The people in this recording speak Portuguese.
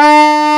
Tchau!